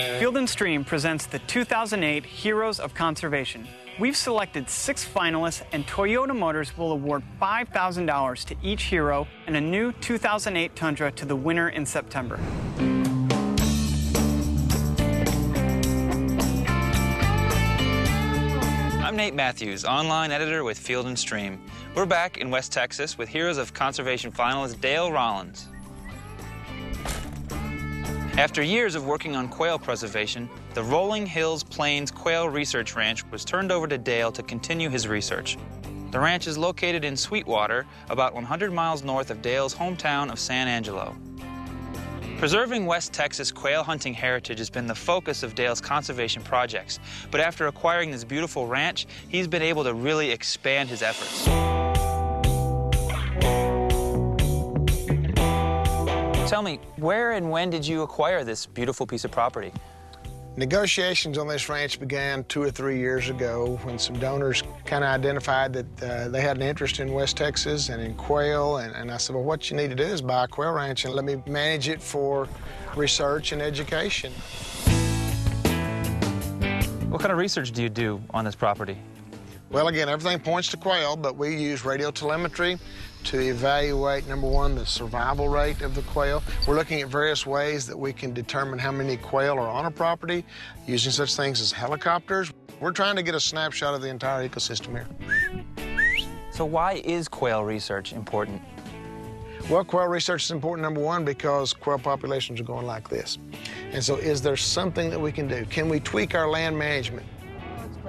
Field and Stream presents the 2008 Heroes of Conservation. We've selected six finalists, and Toyota Motors will award $5,000 to each hero and a new 2008 Tundra to the winner in September. I'm Nate Matthews, online editor with Field and Stream. We're back in West Texas with Heroes of Conservation finalist Dale Rollins. After years of working on quail preservation, the Rolling Hills Plains Quail Research Ranch was turned over to Dale to continue his research. The ranch is located in Sweetwater, about 100 miles north of Dale's hometown of San Angelo. Preserving West Texas quail hunting heritage has been the focus of Dale's conservation projects, but after acquiring this beautiful ranch, he's been able to really expand his efforts. Tell me, where and when did you acquire this beautiful piece of property? Negotiations on this ranch began two or three years ago when some donors kind of identified that uh, they had an interest in West Texas and in quail. And, and, I said, well, what you need to do is buy a quail ranch and let me manage it for research and education. What kind of research do you do on this property? Well, again, everything points to quail, but we use radio telemetry to evaluate, number one, the survival rate of the quail. We're looking at various ways that we can determine how many quail are on a property using such things as helicopters. We're trying to get a snapshot of the entire ecosystem here. So why is quail research important? Well, quail research is important, number one, because quail populations are going like this. And so is there something that we can do? Can we tweak our land management?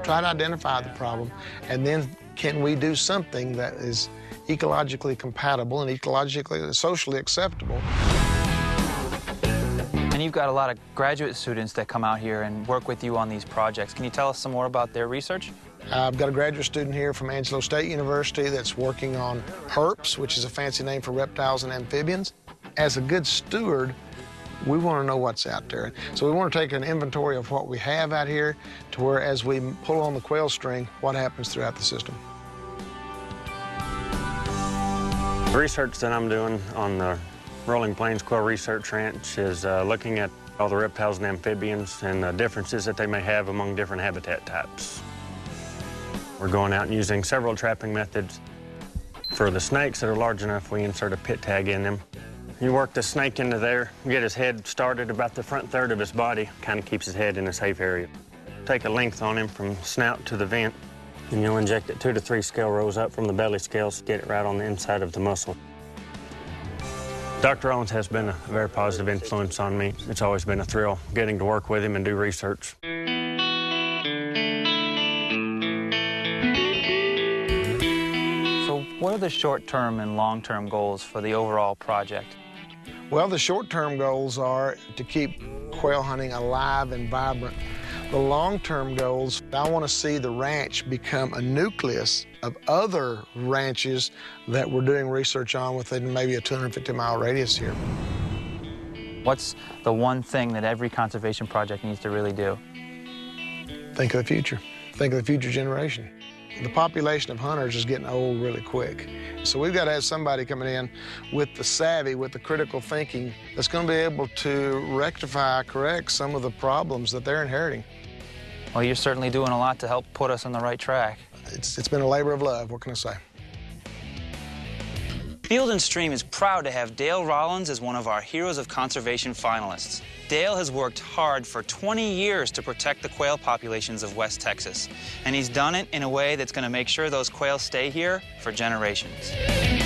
Try to identify the problem, and then can we do something that is ecologically compatible and ecologically uh, socially acceptable. And you've got a lot of graduate students that come out here and work with you on these projects. Can you tell us some more about their research? I've got a graduate student here from Angelo State University that's working on herps, which is a fancy name for reptiles and amphibians. As a good steward, we want to know what's out there. So we want to take an inventory of what we have out here to where as we pull on the quail string, what happens throughout the system. The research that I'm doing on the Rolling Plains Quail Research Ranch is uh, looking at all the reptiles and amphibians and the differences that they may have among different habitat types. We're going out and using several trapping methods. For the snakes that are large enough, we insert a pit tag in them. You work the snake into there, get his head started about the front third of his body, kind of keeps his head in a safe area. Take a length on him from snout to the vent, and you'll inject it two to three scale rows up from the belly scales to get it right on the inside of the muscle. Dr. Owens has been a very positive influence on me. It's always been a thrill getting to work with him and do research. So what are the short-term and long-term goals for the overall project? Well, the short-term goals are to keep quail hunting alive and vibrant the long-term goals, I want to see the ranch become a nucleus of other ranches that we're doing research on within maybe a 250-mile radius here. What's the one thing that every conservation project needs to really do? Think of the future. Think of the future generation. The population of hunters is getting old really quick. So we've got to have somebody coming in with the savvy, with the critical thinking that's going to be able to rectify, correct some of the problems that they're inheriting. Well, you're certainly doing a lot to help put us on the right track. It's, it's been a labor of love, what can I say? Field and Stream is proud to have Dale Rollins as one of our Heroes of Conservation finalists. Dale has worked hard for 20 years to protect the quail populations of West Texas, and he's done it in a way that's going to make sure those quail stay here for generations.